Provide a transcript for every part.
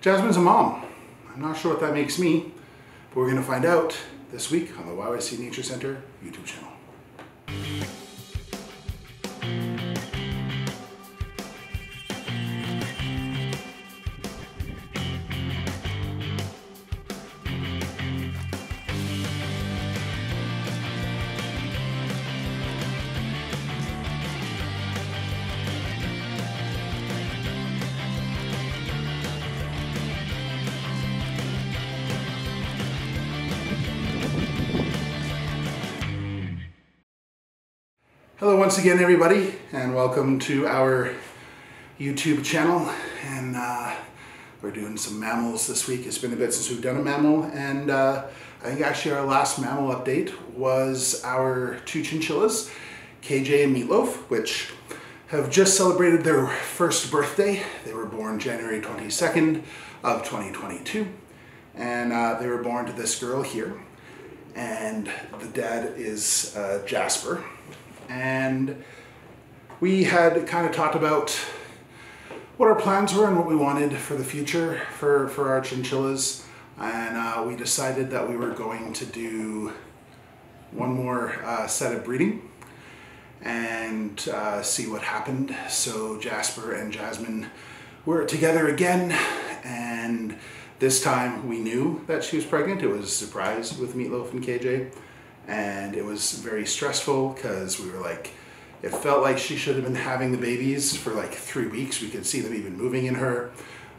Jasmine's a mom. I'm not sure what that makes me, but we're gonna find out this week on the YYC Nature Center YouTube channel. Hello once again everybody and welcome to our YouTube channel and uh, we're doing some mammals this week. It's been a bit since we've done a mammal and uh, I think actually our last mammal update was our two chinchillas, KJ and Meatloaf, which have just celebrated their first birthday. They were born January 22nd of 2022 and uh, they were born to this girl here and the dad is uh, Jasper and we had kind of talked about what our plans were and what we wanted for the future for, for our chinchillas. And uh, we decided that we were going to do one more uh, set of breeding and uh, see what happened. So Jasper and Jasmine were together again and this time we knew that she was pregnant. It was a surprise with Meatloaf and KJ and it was very stressful because we were like, it felt like she should have been having the babies for like three weeks. We could see them even moving in her.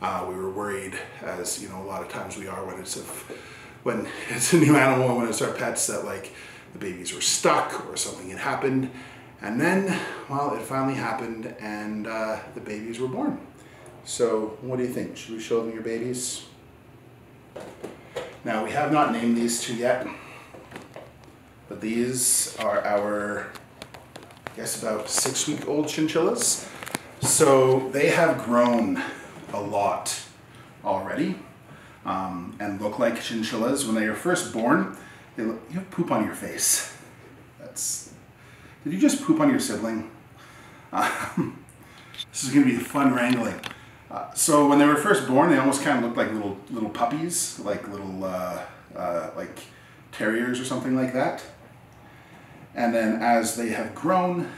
Uh, we were worried, as you know, a lot of times we are when it's a, when it's a new animal, when it's our pets, that like the babies were stuck or something had happened. And then, well, it finally happened and uh, the babies were born. So what do you think? Should we show them your babies? Now we have not named these two yet. But these are our, I guess about six week old chinchillas. So they have grown a lot already um, and look like chinchillas. When they are first born, they look, you have poop on your face. That's, did you just poop on your sibling? Um, this is gonna be fun wrangling. Uh, so when they were first born, they almost kind of looked like little little puppies, like little uh, uh, like terriers or something like that. And then as they have grown,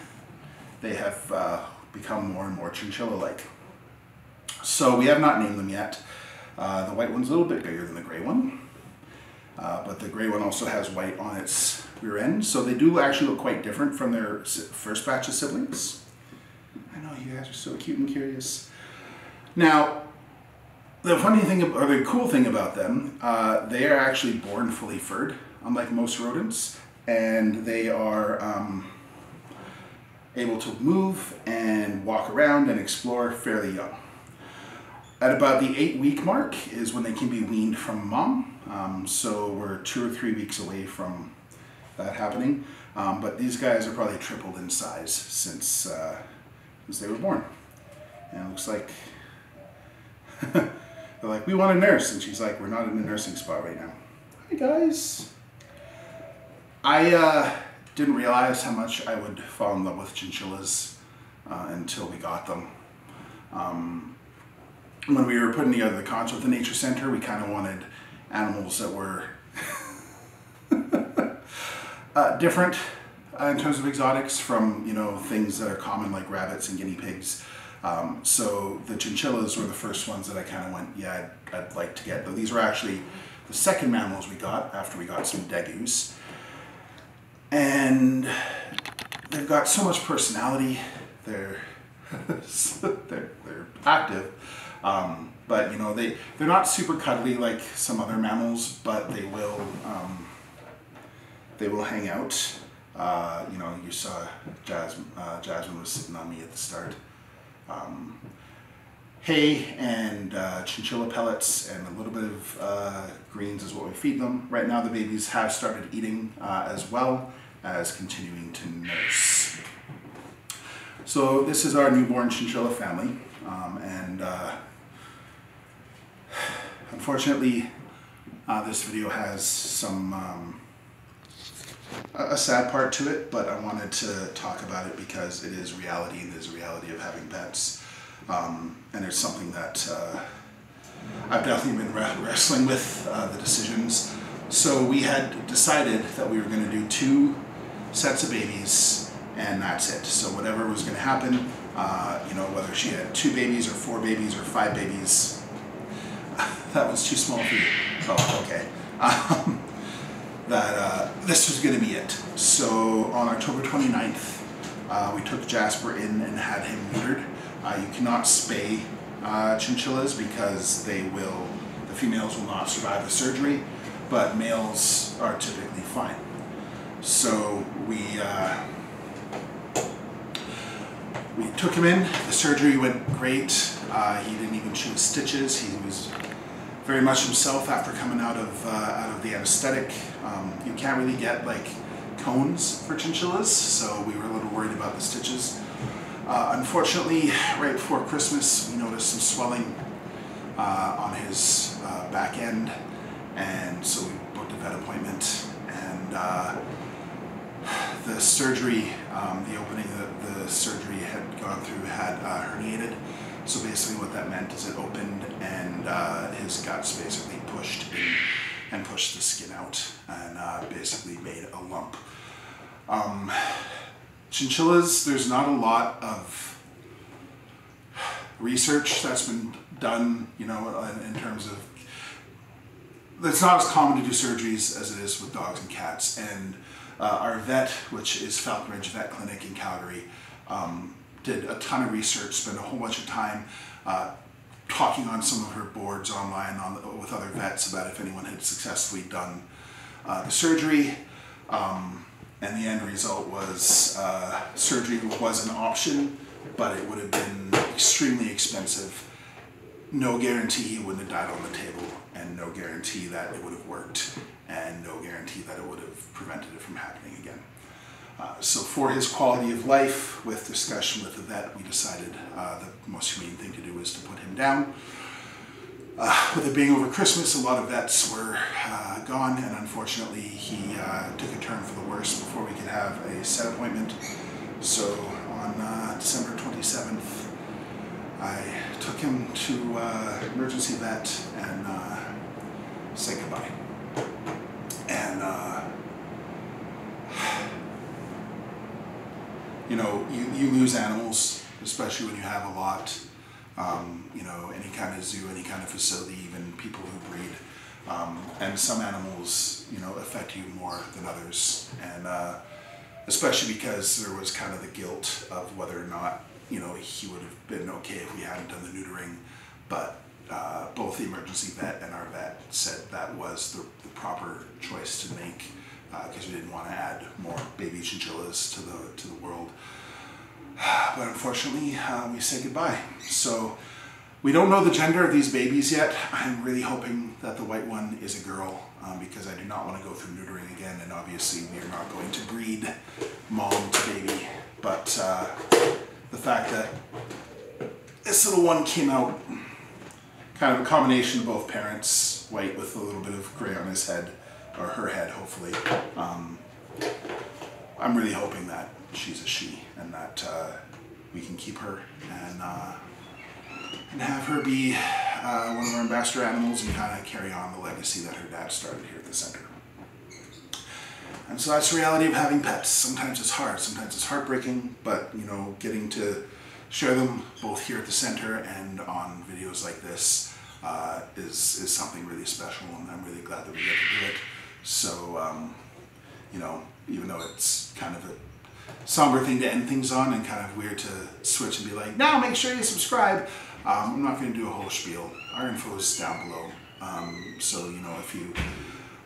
they have uh, become more and more chinchilla-like. So we have not named them yet. Uh, the white one's a little bit bigger than the gray one. Uh, but the gray one also has white on its rear end. So they do actually look quite different from their first batch of siblings. I know you guys are so cute and curious. Now, the funny thing, or the cool thing about them, uh, they are actually born fully furred, unlike most rodents and they are um, able to move and walk around and explore fairly young. At about the eight week mark is when they can be weaned from mom. Um, so we're two or three weeks away from that happening. Um, but these guys are probably tripled in size since, uh, since they were born. And it looks like they're like, we want a nurse. And she's like, we're not in a nursing spot right now. Hi guys. I uh, didn't realize how much I would fall in love with chinchillas uh, until we got them. Um, when we were putting together the concert with the Nature Center, we kind of wanted animals that were uh, different uh, in terms of exotics from you know things that are common like rabbits and guinea pigs. Um, so the chinchillas were the first ones that I kind of went, yeah, I'd, I'd, like to get. Though these were actually the second mammals we got after we got some degus and they've got so much personality. They're they're, they're active, um, but you know they they're not super cuddly like some other mammals, but they will um, they will hang out. Uh, you know, you saw Jasmine, uh, Jasmine was sitting on me at the start. Um, hay and uh, chinchilla pellets and a little bit of uh, greens is what we feed them. Right now the babies have started eating uh, as well as continuing to nurse. So this is our newborn chinchilla family, um, and uh, unfortunately, uh, this video has some um, a sad part to it, but I wanted to talk about it because it is reality and a reality of having pets, um, and it's something that uh, I've definitely been re- wrestling with uh, the decisions. So we had decided that we were going to do two sets of babies, and that's it. So whatever was going to happen, uh, you know, whether she had two babies or four babies or five babies, that was too small for you. Oh, okay. Um, that uh, this was going to be it. So on October 29th, uh, we took Jasper in and had him neutered. Uh, you cannot spay uh, chinchillas because they will, the females will not survive the surgery, but males are typically fine. So we uh, we took him in. The surgery went great. Uh, he didn't even chew his stitches. He was very much himself after coming out of uh, out of the anesthetic. Um, you can't really get like cones for chinchillas, so we were a little worried about the stitches. Uh, unfortunately, right before Christmas, we noticed some swelling uh, on his uh, back end, and so we booked a vet appointment. And uh, the surgery, um, the opening that the surgery had gone through had uh, herniated. So basically, what that meant is it opened and uh, his guts basically pushed in and pushed the skin out and basically made a lump. Um, chinchillas, there's not a lot of research that's been done, you know, in, in terms of. It's not as common to do surgeries as it is with dogs and cats. And uh, our vet, which is Falcon Ridge Vet Clinic in Calgary, um, did a ton of research, spent a whole bunch of time uh, talking on some of her boards online on with other vets about if anyone had successfully done uh, the surgery. Um, and the end result was uh, surgery was an option, but it would have been extremely expensive. No guarantee he wouldn't have died on the table, and no guarantee that it would have worked, and no guarantee that it would have prevented it from happening again. Uh, so for his quality of life, with discussion with the vet, we decided uh, the most humane thing to do was to put him down. Uh, with it being over Christmas, a lot of vets were uh, gone, and unfortunately, he uh, took a turn for the worse before we could have a set appointment. So on uh, December 27th, I took him to uh, emergency vet and uh, said goodbye. And you know, you, you lose animals, especially when you have a lot um, you know, any kind of zoo, any kind of facility, even people who breed. Um, and some animals, you know, affect you more than others. And uh, especially because there was kind of the guilt of whether or not, you know, he would have been okay if we hadn't done the neutering. But uh, both the emergency vet and our vet said that was the, the proper choice to make because uh, we didn't want to add more baby chinchillas to the to the world. But unfortunately, uh, we say goodbye. So we don't know the gender of these babies yet. I'm really hoping that the white one is a girl um, because I do not want to go through neutering again. And obviously, we are not going to breed mom to baby. But uh, the fact that this little one came out kind of a combination of both parents, white with a little bit of gray on his head, or her head, hopefully. Um, I'm really hoping that she's a she and that uh, we can keep her and uh, and have her be uh, one of our ambassador animals and kind of carry on the legacy that her dad started here at the center. And so that's the reality of having pets. Sometimes it's hard, sometimes it's heartbreaking, but you know, getting to share them both here at the center and on videos like this uh, is is something really special, and I'm really glad that we get to do it. So, um, you know, even though it's kind of a somber thing to end things on and kind of weird to switch and be like, now make sure you subscribe. Um, I'm not going to do a whole spiel. Our info is down below. Um, so, you know, if you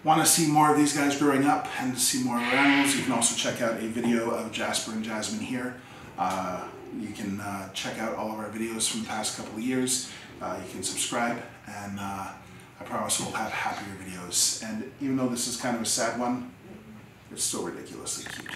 want to see more of these guys growing up and see more of our animals, you can also check out a video of Jasper and Jasmine here. Uh, you can uh, check out all of our videos from the past couple of years. Uh, you can subscribe and uh, I promise we'll have happier videos. And even though this is kind of a sad one, it's still ridiculously cute.